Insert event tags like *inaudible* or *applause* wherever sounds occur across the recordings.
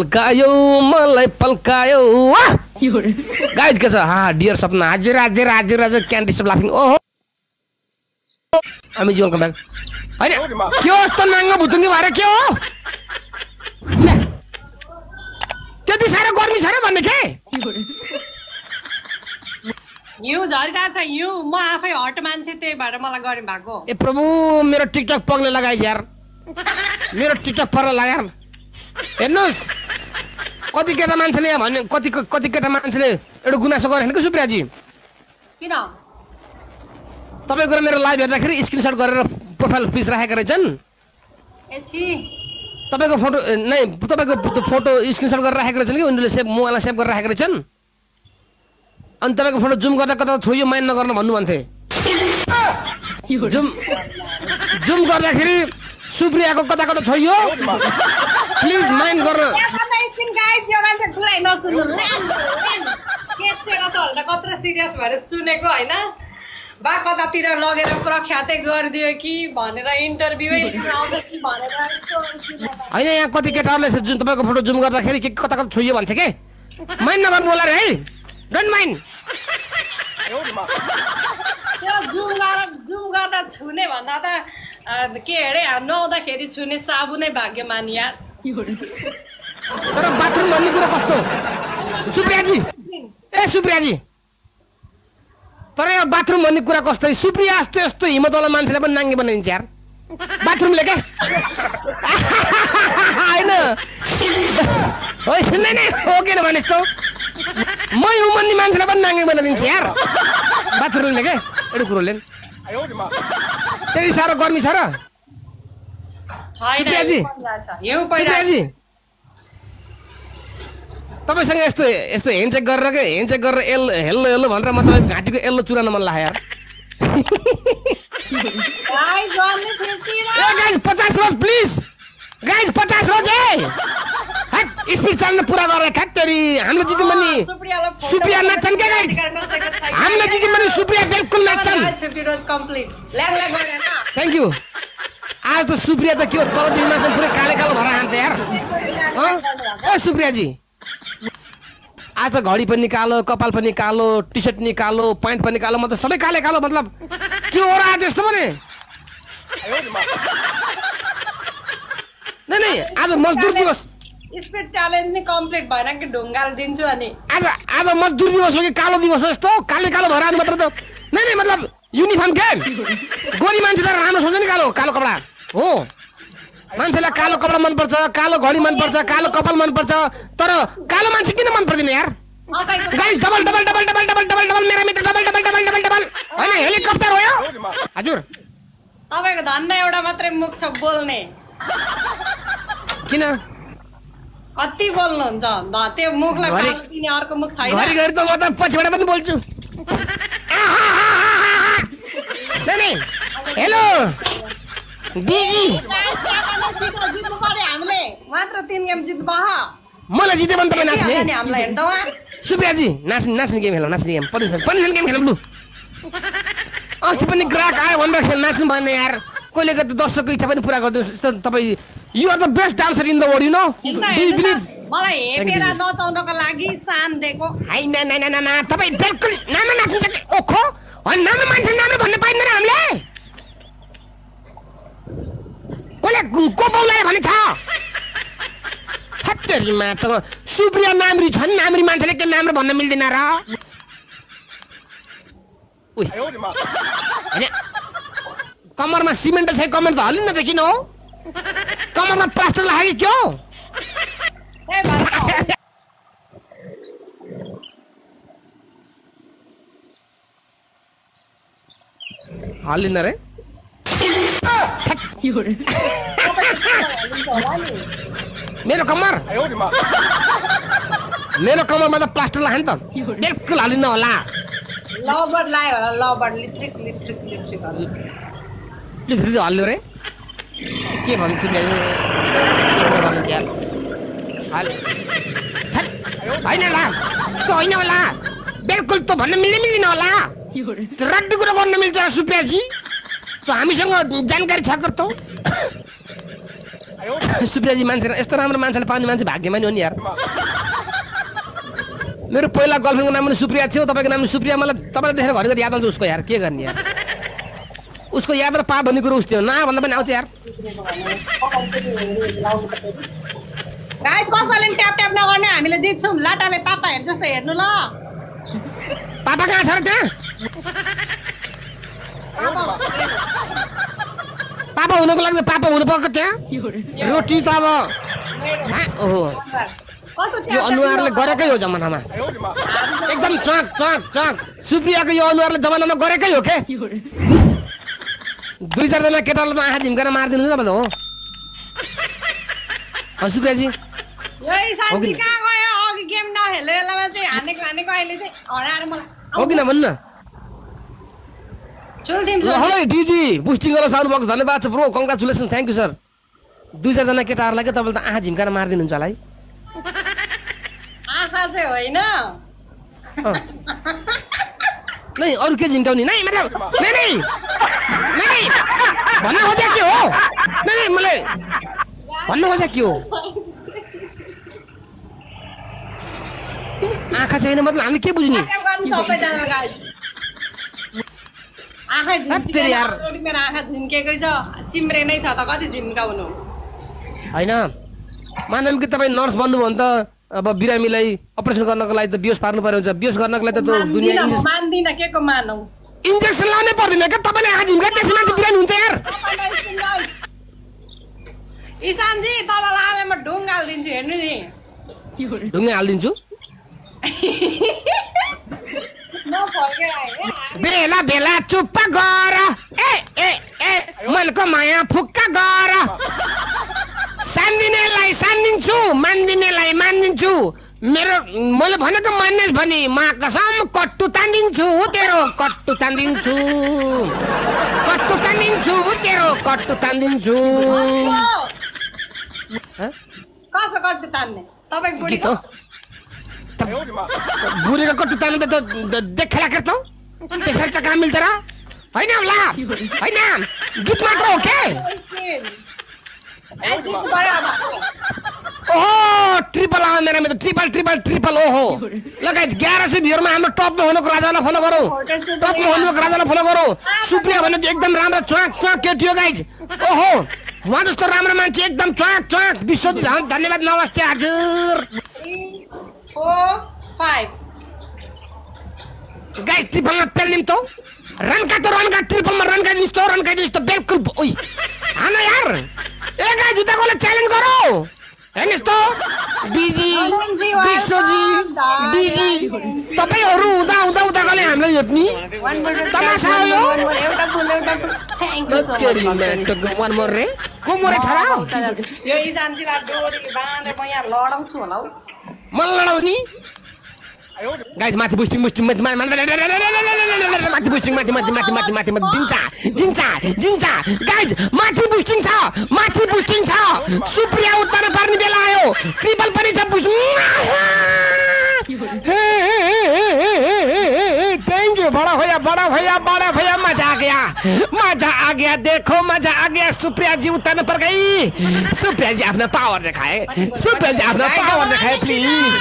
पल्कायो मलाई पल्कायो गाइज के छ हा डियर सपना हजुर हजुर हजुर हजुर क्यान डिस्टर्ब लाफिङ ओहो! हामी जीवनको ब्याग होइन के हो यस्तो नाङ्गो भुतुङ्गी भएर के हो। त्यति साह्रो गर्मी छ र भन्ने के? हिउँ छ? हिउँ म आफै हट मान्छे त्यही भएर मलाई गर्नु भएको। ए प्रभु मेरो टिकटक पग्ले लगाइज यार मेरो टिकटक पर लगाएर हेर्नुहोस्। कति केटा मान्छेले यहाँ भन्यो कति कति केटा मान्छेले एउटा गुनासो गरेन कि सुप्रियाजी? किन? तपाईँको मेरो लाइभ हेर्दाखेरि स्क्रिनसट गरेर प्रोफाइल पिस राखेका रहेछन्? तपाईँको फोटो नै तपाईँको फोटो स्क्रिनसट गरेर राखेको रहेछन् कि उनीहरूले सेभ मोबाइललाई सेभ गरेर राखेको रहेछन्? अनि तपाईँको फोटो जुम गर्दा कता छोयो माइन नगर्न भन्नु भन्थे। जुम जुम गर्दाखेरि सुप्रियाको कता कता छोयो प्लिज माइन्ड गर्न पुरै नसुन्नु त कत्रो सिरियस भएर सुनेको होइन बा कतातिर लगेर प्रख्यातै गरिदियो कि भनेर इन्टरभ्यूै आउँछ कि भनेर होइन यहाँ कति केटाहरूले जुन तपाईँको फोटो जुम गर्दाखेरि के कता कता छोइयो भन्थे के माइन्ड नगर्नु होला रे है डोन्ट माइन्ड त्यो जुम गरेर जुम गर्दा छुने भन्दा त के अरे नुहाउँदाखेरि छुने साबुनै भाग्यमान यार तर बाथरुम भन्ने कुरो कस्तो सुप्रियाजी. ए सुप्रियाजी. तर यो बाथरुम भन्ने कुरा कस्तो सुप्रिया जस्तो यस्तो हिम्मतवाला मान्छेलाई पनि नाङ्गे बनाइदिन्छ यार. बाथरुमले क्या? होइन होइन नै हो किन भने जस्तो म हुमन्ने मान्छेलाई पनि नाङ्गे बनाइदिन्छ यार. बाथरुमले क्या? एउटा कुरोले त्यति साह्रो गर्मी छ र. सुप्रियाजी। सुप्रियाजी. तपाईँसँग यस्तो यस्तो हेन्चेक गरेर के? हेन्चेक गरेर एल हेल्लो हेल्लो भनेर म तपाईँको घाँटीको एल्लो चुराउन मन लाग्यो यार। पचास रोज प्लिज गाइज पचास रोज ए! हट स्पिड चाल्न पुरा गरेर हामीले जित्यौँ भने सुप्रियालाई फोटो सुप्रिया नाच्छन् क्या गाइज। हामीले जित्यौँ भने सुप्रिया बिल्कुल नाच्छन्। गाइस 50 रोज कम्प्लिट ल्याङ ल्याङ गरेन थ्याङ्क यू आज त सुप्रिया त के हो तल दिमासँग पुरै काले कालो भएर हान्थ्यो यार सुप्रियाजी। आज त घडी पनि कालो कपाल पनि कालो टी सर्ट पनि कालो प्यान्ट पनि कालो मतलब सबै काले कालो मतलब के हो र आज यस्तो भने नै नै आज मजदुर दिवस। स्पिड च्यालेन्ज नि कम्प्लिट भएन कि ढुङ्गाल दिन्छु अनि। आज आज मजदुर दिवस हो कि कालो दिवस हो यस्तो काले कालो भएर मात्र त। नै नै मतलब युनिफर्म के गोरी मान्छे त राम्रो सोच्छ नि कालो कालो कपडा। हो। मान्छेलाई कालो कपडा मनपर्छ कालो घडी मनपर्छ कालो कपाल मनपर्छ तर कालो मान्छे किन मन पर्दैन यार? Guys double double double double double double double मेरा मित्र double double double double double होइन हेलिकप्टर हो यो। हजुर। तपाईँको धन्न एउटा मात्रै मुख छ बोल्ने। किन? कति बोल्नुहुन्छ? त्यो मुखलाई दिने अर्को मुख छैन। घरि घरि त म त पछिबाट पनि बोल्छु। हेलो दिदी जित्नु पर्यो हामीले मात्र तिन गेम जित्नु मलाई जित्यो भने तपाईँ नाच्ने हामीलाई हेर्दा सुप्रियाजी नाच्ने नाच्ने गेम खेलौँ नाच्ने गेम पनिसमेन्ट पनिसमेन्ट गेम खेलौँ लु। अस्ति पनि ग्राहक आयो भनेर खेल नाच्नु भएन यार। कहिले कति दर्शकको इच्छा पनि पुरा गरिदिनुहोस् तपाईँ you are the best dancer in the world you know do you believe मलाई हेपेर. नचाउनको लागि सान दिएको। होइन ना ना ना ना तपाईँ बिल्कुल नाम नाच्नु ओखो। होइन नाम मान्छे नाम भन्न पाइँदैन हामीले कसले को पाउलाले भने छ हत्तेरीमा त सुप्रिया नाम्री छन् नाम्री मान्छेले के नाम्रो भन्न मिल्दैन र? होइन। कम्मरमा सिमेन्ट छ कम्मर त हलिन्न त किन हो? कम्मरमा प्लास्टर लाग्यो कि हो? *laughs* त्यही भएर हल्लिन्न रे मेरो कम्मर मेरो कम्मरमा त प्लास्टर लाग्यो नि त। बिल्कुल हल्लिन्न होला। लबर लायो होला लबर लिट्रिक लिट्रिक लिट्रिक। फेरि हल्यो रे। के भन्छु होइन होला। त्यो होइन होला। बिल्कुल त भन्न मिल्दै मिल्दैन होला। रड्डी कुरो गर्न मिल्छ सुप्रियाजी। हामीसँग जानकारी छ त सुप्रियाजी मान्छे यस्तो राम्रो मान्छेले पाउने मान्छे भाग्यमानी हो नि यार। मेरो पहिला गर्लफ्रेन्डको नाम पनि सुप्रिया थियो तपाईँको नाम सुप्रिया। मलाई तपाईँलाई देखेर घरिघरि याद आउँछ उसको यार के गर्ने यार? उसको याद र पाप भन्ने कुरो उस थियो न भन्दा पनि आउँछ यार। गाइस कसैले पनि ट्याप ट्याप नगर्ने हामीले जित्छौँ। लाटाले पापा हेर्छ जस्तो हेर्नु ल। पापा कहाँ छ र त्यहाँ? पापा हुनुको लागि त पापा हुनु पर्छ त्यहाँ? रोटी त अब। हाँ, ओहो। कस्तो यो अनुहारले गरेकै हो जमानामा। एकदम चक चक चक। सुप्रियाको यो अनुहारले जमानामा गरेकै हो के? दुई चारजना केटालाई त आँखा झिम्केर मारिदिनु तपाईँले हो? सुप्रियाजी। हो कि चाहिँ कहाँ गयो अघि गेम नखेल्ने बेलामा चाहिँ हानेको हानेको अहिले चाहिँ हराएर मलाई हो डिजी बुस्टिङ गरेर साउनु भएको धन्यवाद छ bro. Congratulation thank you sir. दुई चारजना केटाहरूलाई के तपाईँले त आँखा झिम्काएर मारिदिनुहुन्छ होला है। आँखा चाहिँ होइन। नै अरू के झिम्काउने? नै मतलब नै नै नै भन्न खोजेको के हो? नै नै मलाई भन्न खोजेको के हो? आँखा छैन मतलब हामीले के बुझ्ने ट्याप गर्नु सबैजनालाई guys। आँखा। झिम्केको मेरो आँखा झिम्केकै छ। चिम्रे नै छ त कति झिम्काउनु होइन। मानव कि तपाईँ नर्स बन्नुभयो भने त अब बिरामीलाई अपरेसन गर्नको लागि त बिहोस पार्नु पर्यो हुन्छ। बिहोस गर्नको लागि त दुनियाँ मान्दिनँ के को मानौ? इन्जेक्सन लाउनै पर्दैन क्या। तपाईँले आँखा झिम्का त्यसै मान्छे बिरामी हुन्छ यार। इशानजी तपाईँलाई अहिले म ढुङ्गा हालिदिन्छु हेर्नु नि। ढुङ्गा हालिदिन्छु। *laughs* बेला बेला चुप्प गर ए ए ए मनको माया फुक्का गर सान्दिनेलाई सानिदिन्छु मान्दिनेलाई मानिदिन्छु मेरो मैले भनेको मान्ने भने मा कसम कट्टु तानिदिन्छु तेरो कट्टु तानिदिन्छु कट्टु तानिदिन्छु तेरो कट्टु तानिदिन्छु कसो? कट्टु तान्ने हो बुढीको कट्टु तान्नु त देखेला त त्यसरी त काम मिल्छ र? होइन होला। होइन। गीत मात्र हो के? ओहो ट्रिपल आयो मेरोमा त ट्रिपल ट्रिपल ट्रिपल ओहो। ल गाइज एघार सय भ्यूहरूमा हाम्रो टपमा हुनुको राजालाई फलो गरौँ। टपमा हुनुको राजालाई फलो गरौँ। सुप्रिया भनेको एकदम राम्रो च्वाक च्वाक केटी हो गाइज ओहो। उहाँ जस्तो राम्रो मान्छे एकदम च्वाक च्वाक। विश्वजित धन धन्यवाद नमस्ते हजुर फोर फाइभ गाइज ट्रिपलमा पेलिम त रनका त रनका ट्रिपलमा रनका दिनुहोस् त रनका दिनुहोस् त बिल्कुल ओइ हान यार ए गाइज उताकोलाई च्यालेन्ज गरौँ हेर्नुहोस् त बिजी विश्वजी बिजी तपाईँहरू हुँदा हुँदा उताकोले हामीलाई हेप्ने तमासा हो यो एउटा फुल एउटा फुल thank you so much one more रे को मोरे छ र यो इशान्तीलाई डोरीले बाँधेर म यहाँ लडाउँछु होला हौ मलाई लडाउने गाइस माथि बुस्टिङ बुस्टिङ माथि माथि बुस्टिङ माथि माथि माथि माथि माथि माथि जिन्छ जिन्छ जिन्छ गाइज माथि बुस्टिङ छ माथि बुस्टिङ छ सुप्रिया उत्तर पर्ने बेला आयो ट्रिपल पनि छ बुस थैंक यू बड़ा भैया बड़ा भैया बड़ा भैया गया। मज़ा आ गया देखो मज़ा आ गया। सुप्रिया जी उतरने पर गई। सुप्रिया जी अपना पावर दिखाए। सुप्रिया जी अपना पावर दिखाए प्लीज़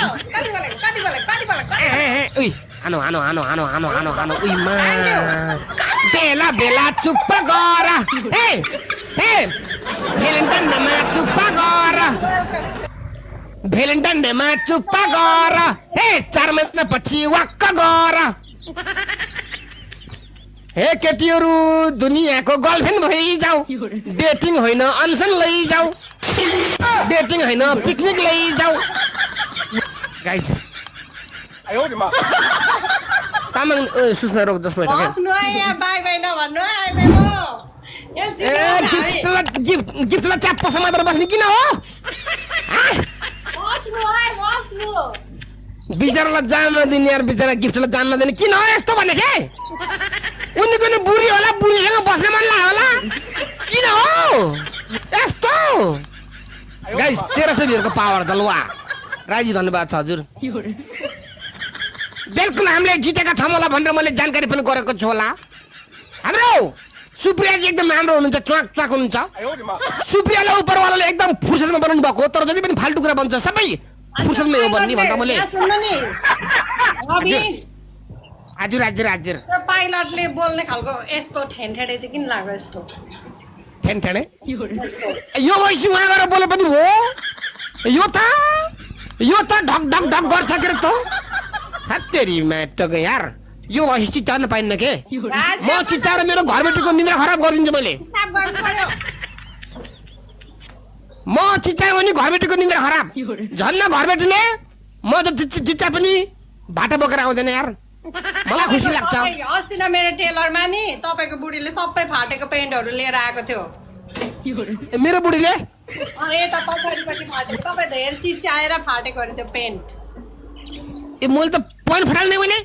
आनो आनो आनो आनो आनो आनो आनो उई बेला बेला चुप्प गर। ए ए भेलेन्टाइन डेमा चुप्प गर। भेलेन्टाइन डेमा चुप्प गर। ए चार महिना पछि वाक्क गर। हे केटीहरू दुनियाँको गर्लफ्रेन्ड भइजाऊ डेटिङ होइन अनसन लैजाऊ डेटिङ होइन पिकनिक लैजाऊ गाइज तामाङ ए, सुस्ना रोग जस्तो। गिफ्टलाई गिफ्ट गिफ्टलाई च्याप्प समातेर बस्ने किन हो? बिचरालाई जान नदिने यार बिचरा गिफ्टलाई जान नदिने किन हो यस्तो भने के उनी कुनै बुढी होला बुढीसँग बस्न मन लाग्यो होला? किन हो? यस्तो? गाइस तेह्र सय भिरको पावर जलवा राईजी धन्यवाद छ हजुर। बिल्कुल हामीले जितेका छौँ होला भनेर मैले जानकारी पनि गरेको छु होला। हाम्रो सुप्रिया चाहिँ एकदम राम्रो हुनुहुन्छ च्वाक च्वाक हुनुहुन्छ। सुप्रियालाई उपरवालाले एकदम फुर्सदमा बनाउनु भएको तर जति पनि फाल्टु कुरा बन्छ सबै फुर्सदमै हो भन्ने भन्दा मैले हजुर हजुर। हजुर। पाइलटले बोल्ने खालको यस्तो ठेनठेडे चाहिँ किन लाग्यो यस्तो? ठेन ठेने यो वैसी उहाँ गएर बोले पनि हो। यो त यो त ढक ढक ढक गर्छ के त? हत्तेरी म्याटको यार? यो भैँसी चिच्चाउन पाइन्न के? म चिच्चाएर मेरो घरबेटीको निन्द्रा खराब गरिदिन्छु मैले। म चिच्चाएँ भने घरबेटीको निन्द्रा खराब। झन्न घरबेटीले म त चिच्चा चिच्चा पनि भाटा बोकेर आउँदैन यार। मलाई खुसी लाग्छ। अस्ति न मेरो टेलरमा नि तपाईँको बुढीले सबै फाटेको पेन्टहरू लिएर आएको थियो। ए, मेरो बुढीले? यता पछाडिपट्टि फाटेको। तपाईँ धेरै चिच्याएर फाटेको अरे त्यो पेन्ट। ए मैले त पोइन्ट फटाल्ने मैले।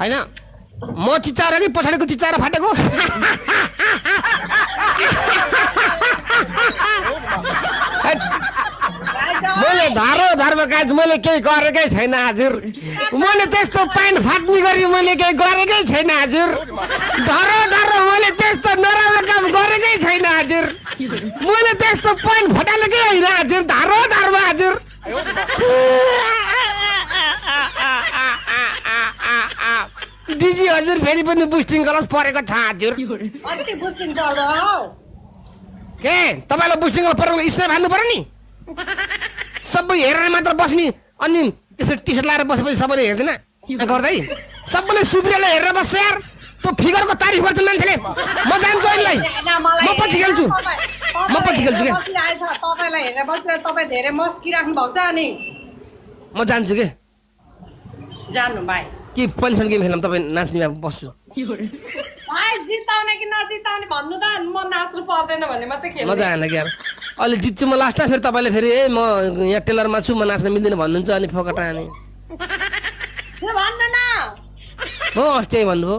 होइन? म चिच्चाएर कि पछाडिको चिच्चाएर फाटेको *laughs* हैट, मैले धरो धर्म काज मैले केही गरेकै छैन हजुर। मैले त्यस्तो प्यान्ट फाट्ने गरी मैले केही गरेकै छैन हजुर। धरो धरो मैले त्यस्तो नराम्रो काम गरेकै छैन हजुर। मैले त्यस्तो प्यान्ट फटालेकै होइन हजुर? धारो धर्म हजुर। डिजी हजुर फेरि पनि बुस्टिङ कलस परेको छ हजुर। के? तपाईँलाई बुस्टिङ कलस परेको स्नेप हान्नु पर्यो नि? सबै हेरेर मात्र बस्ने। अनि त्यसरी टी सर्ट लाएर बसेपछि सबैले हेर्दैन। गर्दै? सबैले सुप्रियालाई हेरेर बस्छ यार। त्यो फिगरको तारिफ गर्छ मान्छेले। म जान्छु अहिले म पछि खेल्छु। म पछि खेल्छु के तपाईँलाई हेरेर बसेर तपाईँ धेरै मस्किराख्नु भएको छ अनि। म जान्छु के? जानु भाइ के पहिलेसम्म गेम खेल्न तपाईँ नाच्ने बस्छु। भाइ जिताउने कि नजिताउने भन्नु त म नाच्नु पर्दैन भन्ने मात्रै मजा आएन क्या अहिले जित्छु म लास्टमा फेरि तपाईँले फेरि ए म यहाँ टेलरमा छु म नाच्न मिल्दैन भन्नुहुन्छ अनि फोकटा अनि त्यो भन्नु न। हो अस्ति यही भन्नुभयो।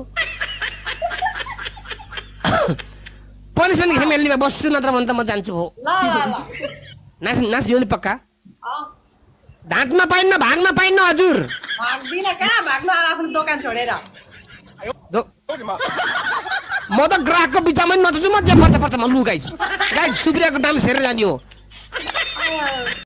पनिसमेन्ट भए बस्छु नत्र भने त म जान्छु हो नाच नाच्यो नि पक्का? ढाँट्न पाइन्न भाग्न पाइन्न हजुर। भाग्दिनँ कहाँ भाग्नु आएर आफ्नो दोकान छोडेर। दो- म त ग्राहकको बिचमा नि नचुछु म जे पर्छ पर्छ म लुगाइछु। गाई सुप्रियाको डान्स हेरेर जाने हो।